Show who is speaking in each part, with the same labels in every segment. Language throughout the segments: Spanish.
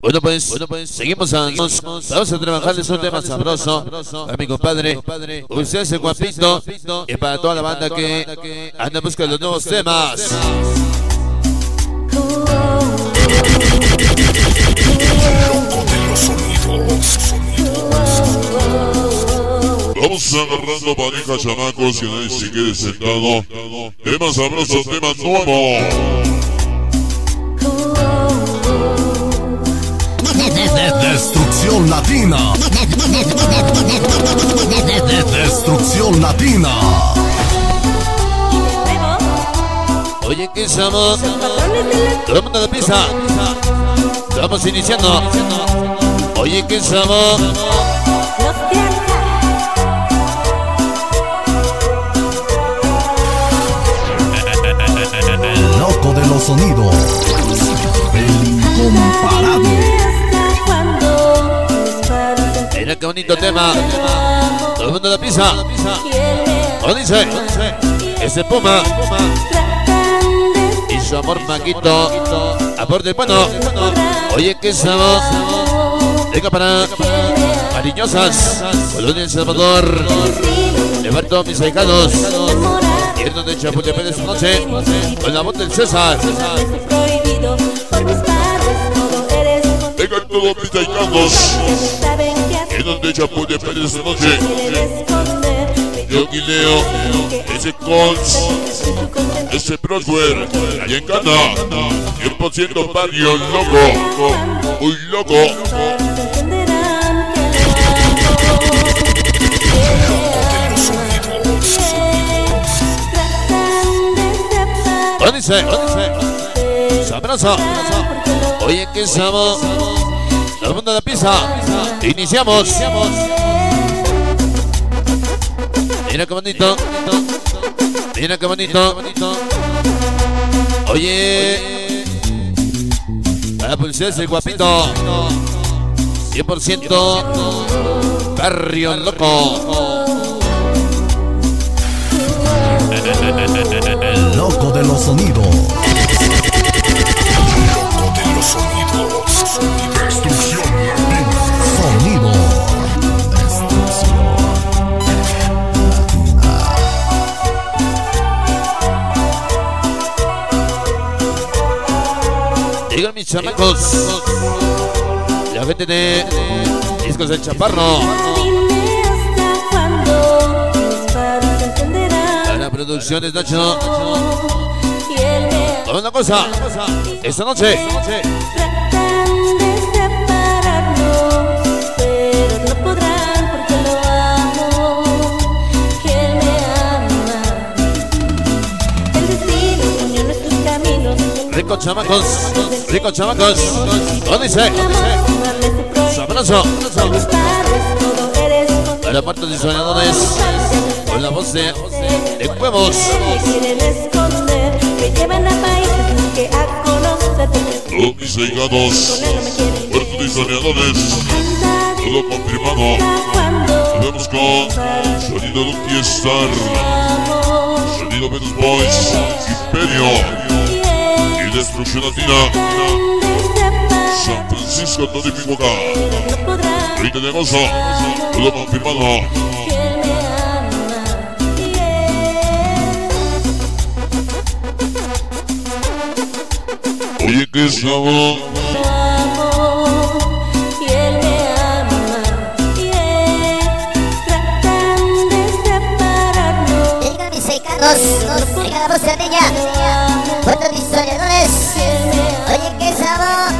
Speaker 1: Bueno pues, bueno pues, seguimos a, vamos a trabajarles un tema sabroso a mi compadre, usted es el guapito y para toda la banda que anda buscando los nuevos temas.
Speaker 2: Vamos agarrando pareja, chamacos, que nadie se quede sentado. Tema sabroso, tema nuevo.
Speaker 3: Destrucción Latina. Destrucción Latina.
Speaker 1: Oye, ¿qué somos? Todo el mundo de pisa. Estamos iniciando. Oye, ¿qué somos? Qué bonito tema. Todo el mundo de pisa. ¿Cómo dice? Ese Puma. Y su amor maquito. Aporte bueno. Oye, ¿qué somos? Venga para cariñosas. Colonia El Salvador. Levanto mis ahijados. Yendo de Chapultepec de su noche. Con la voz del César.
Speaker 2: Vengan todos mis ahijados. Yendo de Chapultepec de su noche. Yo Guileo, ese Cons, ese Prosper, ahí en Cana, 100% barrio loco, muy loco.
Speaker 1: ¿Cómo dice? ¿Cómo dice? Sabroso. Oye, ¿qué somos? El mundo de pisa. Iniciamos. Mira qué bonito. Mira qué bonito. Oye. La pulsera el guapito. 100% Barrio Loco.
Speaker 3: El loco de los sonidos.
Speaker 1: Digan mis chamacos. La gente de Discos del Chaparro. A la producción es Nacho. Una cosa. Esta noche. Rico chamacos. Rico chamacos. ¿Cómo dice? Sabroso. A la parte de soñadores. Con la voz de, de huevos.
Speaker 2: Ahijados, puertos y soñadores, todo confirmado. Vemos con Sonido Lucky Star, Sonido Venus Boys, Imperio Destrucción Latina, San Francisco, y mi boca. 20 de agosto, todo confirmado. Oye, que estamos.
Speaker 4: Digan mis secados, venga la voz de oye que sabor,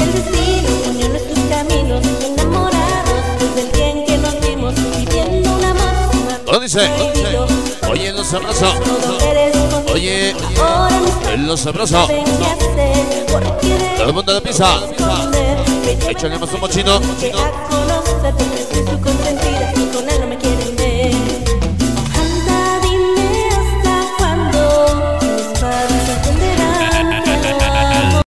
Speaker 5: El destino unió nuestros caminos, enamorados desde el día en que nos vimos, viviendo un amor
Speaker 1: ¿Cómo dice? Oye, los abrazos. Oye, los sabroso. Todo el mundo de pizza. Échale más un mochino.